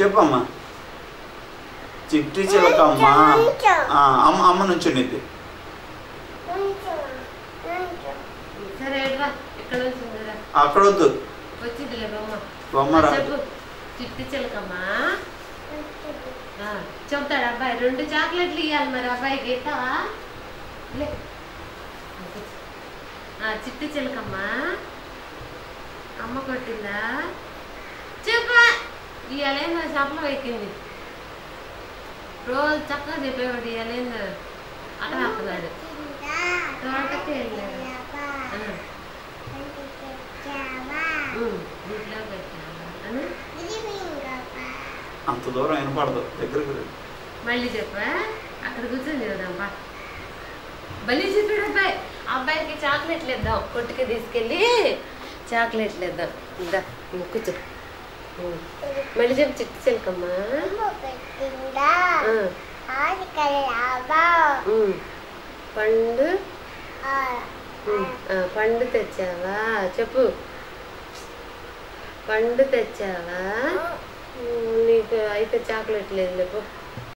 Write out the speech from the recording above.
చెప్పమ్మా. చిట్టి చిలకమ్మ ఆ, అమ్మ అమ్మ నుంచుండిద్ది. అక్కడ వద్దు వచ్చిందిలే బొమ్మ. బొమ్మ రాదు చెప్పు. చిట్టి చిలకమ్మా ఆ, చెప్తాడు అబ్బాయి. రెండు చాక్లెట్లు ఇవ్వాలి మరి అబ్బాయికి. ఇస్తావా? లే. ఆ, చిట్టి చిలకమ్మా అమ్మ కొట్టిందా? చెప్పా. ఇవాళేందో చెప్పలు ఎక్కింది రోజు చక్కగా చెప్పేవాడు ఇంట్లో పెట్టావా అని అంత దూరం వినపడదు దగ్గరికి. మళ్ళీ చెప్పా అక్కడ కూర్చొని చూద్దాంపా మళ్ళీ చెప్పాడు అబ్బాయి అబ్బాయికి చాక్లెట్లు ఇద్దాం కొట్టుకి తీసుకెళ్ళి చాక్లెట్లు ఇద్దాం ఇద్దా కూర్చో ఉం. మళ్ళీ చెప్పు చిట్టి చిలకమ్మా. పండు? పండు తెచ్చావా? చెప్పు. పండు తెచ్చావా? నీకు అయితే చాక్లెట్ లేదు లేపు